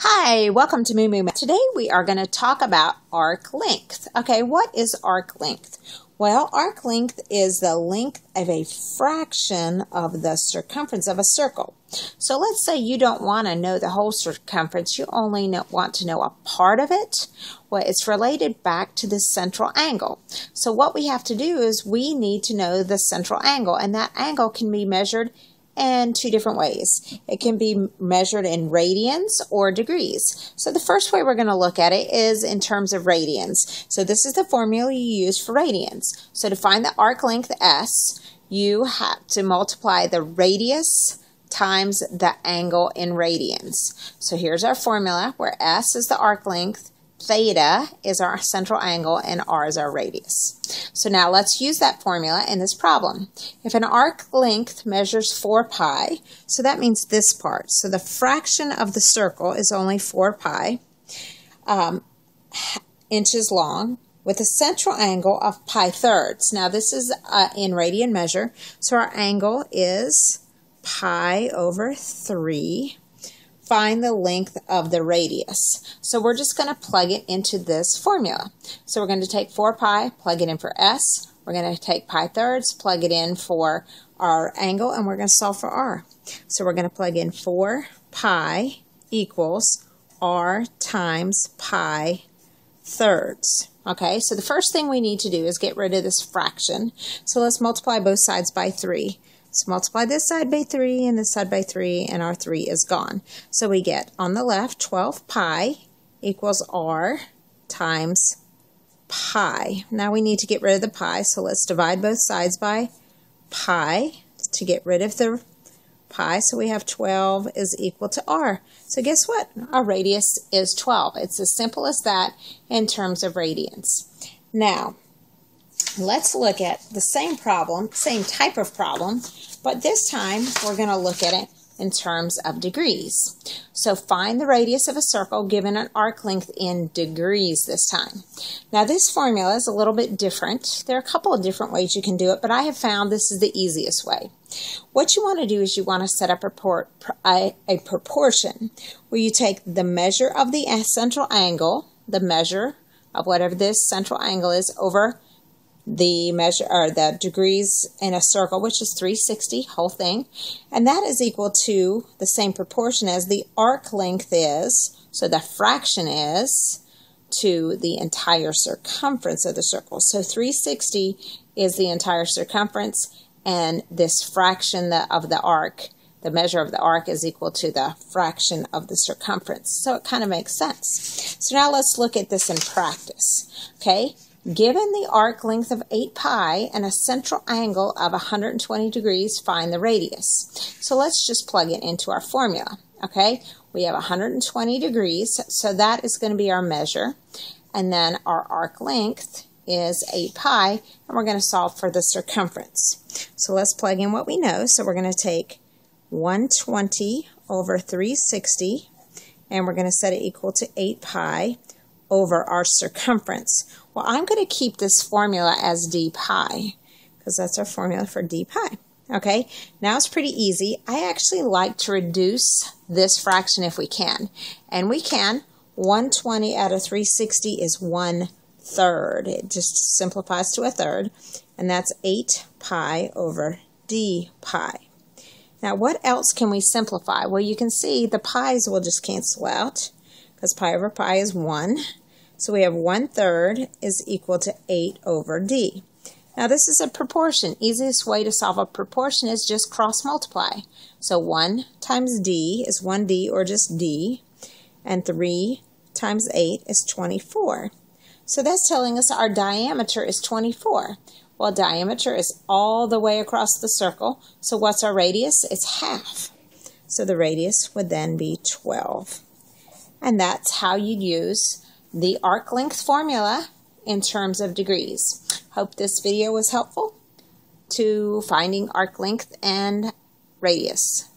Hi, welcome to Moo Moo. Today we are going to talk about arc length. Okay, what is arc length? Well, arc length is the length of a fraction of the circumference of a circle. So let's say you don't want to know the whole circumference, you only know, want to know a part of it. Well, it's related back to the central angle. So what we have to do is we need to know the central angle, and that angle can be measured in two different ways. It can be measured in radians or degrees. So the first way we're going to look at it is in terms of radians. So this is the formula you use for radians. So to find the arc length S, you have to multiply the radius times the angle in radians. So here's our formula where S is the arc length, theta is our central angle, and r is our radius. So now let's use that formula in this problem. If an arc length measures 4 pi, so that means this part. So the fraction of the circle is only 4 pi um, inches long with a central angle of pi thirds. Now this is uh, in radian measure, so our angle is pi over 3 find the length of the radius. So we're just going to plug it into this formula. So we're going to take 4 pi, plug it in for s. We're going to take pi thirds, plug it in for our angle, and we're going to solve for r. So we're going to plug in 4 pi equals r times pi thirds. Okay, so the first thing we need to do is get rid of this fraction. So let's multiply both sides by 3. So multiply this side by 3 and this side by 3, and our 3 is gone. So we get, on the left, 12 pi equals r times pi. Now we need to get rid of the pi, so let's divide both sides by pi to get rid of the pi. So we have 12 is equal to r. So guess what? Our radius is 12. It's as simple as that in terms of radians. Now, let's look at the same problem, same type of problem, but this time we're going to look at it in terms of degrees. So find the radius of a circle given an arc length in degrees this time. Now this formula is a little bit different. There are a couple of different ways you can do it, but I have found this is the easiest way. What you want to do is you want to set up a, a proportion where you take the measure of the central angle, the measure of whatever this central angle is, over the measure or the degrees in a circle, which is 360 whole thing, and that is equal to the same proportion as the arc length is, so the fraction is to the entire circumference of the circle. So 360 is the entire circumference, and this fraction of the arc, the measure of the arc is equal to the fraction of the circumference. So it kind of makes sense. So now let's look at this in practice. Okay, Given the arc length of 8 pi and a central angle of 120 degrees, find the radius. So let's just plug it into our formula. Okay, we have 120 degrees, so that is going to be our measure. And then our arc length is 8 pi, and we're going to solve for the circumference. So let's plug in what we know. So we're going to take 120 over 360, and we're going to set it equal to 8 pi over our circumference. Well, I'm going to keep this formula as d pi because that's our formula for d pi. Okay, now it's pretty easy. I actually like to reduce this fraction if we can. And we can. 120 out of 360 is 1 third. It just simplifies to a third. And that's 8 pi over d pi. Now, what else can we simplify? Well, you can see the pi's will just cancel out because pi over pi is 1. So we have 1 third is equal to 8 over d. Now this is a proportion. Easiest way to solve a proportion is just cross multiply. So 1 times d is 1d or just d, and 3 times 8 is 24. So that's telling us our diameter is 24. Well, diameter is all the way across the circle, so what's our radius? It's half. So the radius would then be 12. And that's how you use the arc length formula in terms of degrees. Hope this video was helpful to finding arc length and radius.